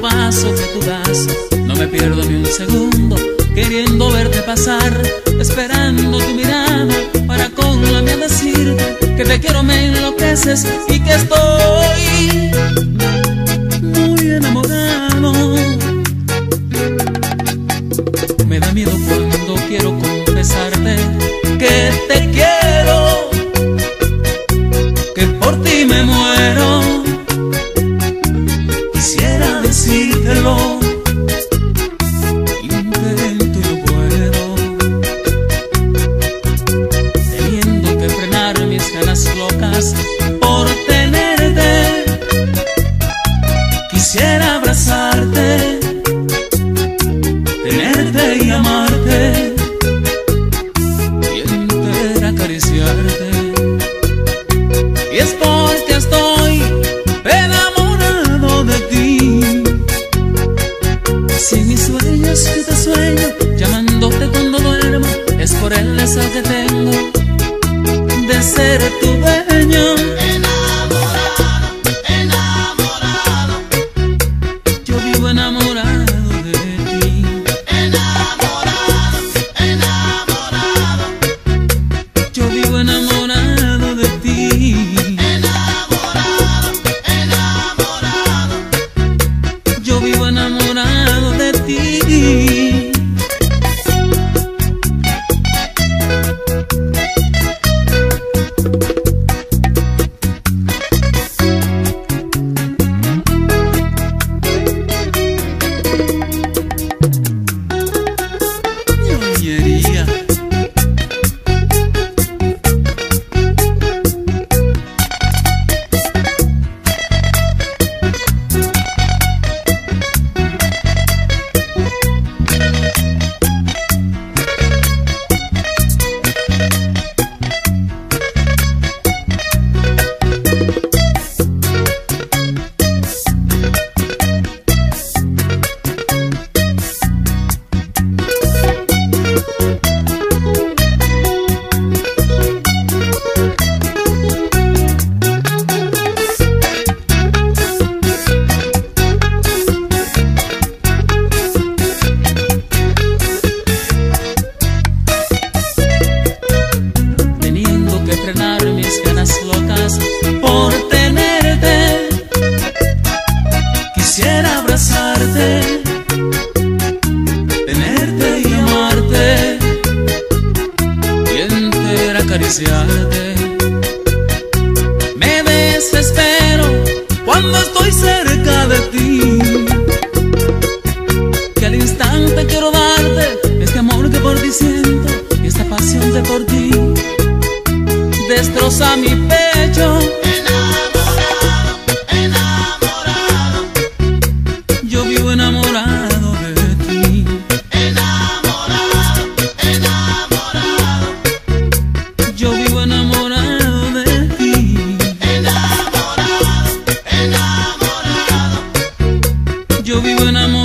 paso que tú das. No me pierdo ni un segundo queriendo verte pasar, esperando tu mirada para con la mía decirte que te quiero, me enloqueces y que estoy muy enamorado. Me da miedo cuando quiero confesarte que te quiero, que por ti que de ser tu dueño. Me desespero cuando estoy cerca de ti. Que al instante quiero darte este amor que por ti siento y esta pasión de por ti. Destroza mi yo vivo enamorado.